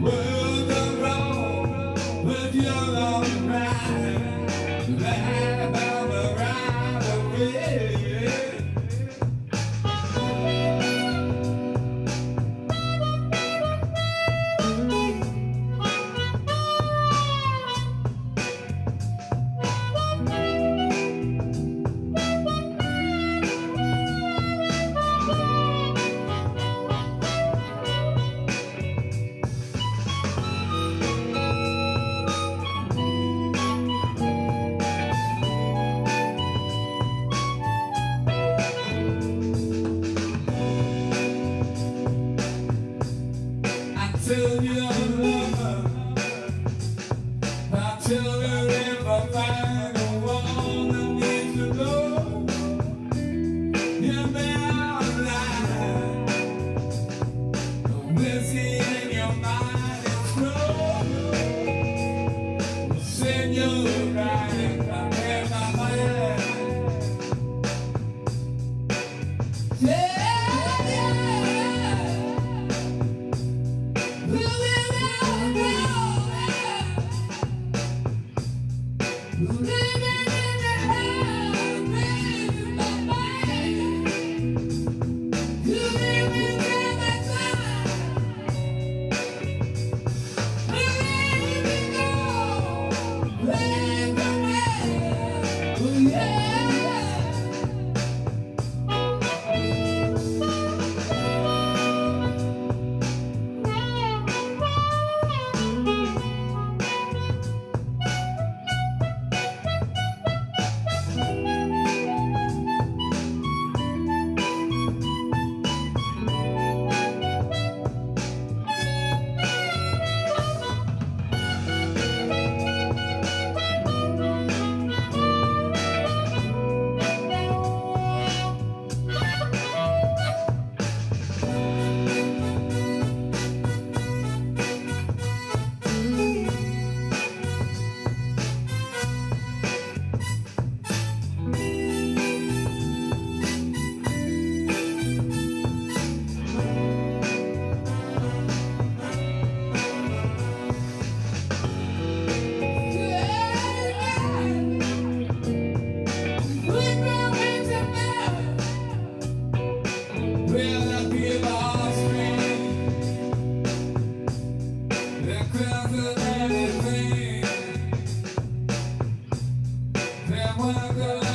World around. Good. I'm.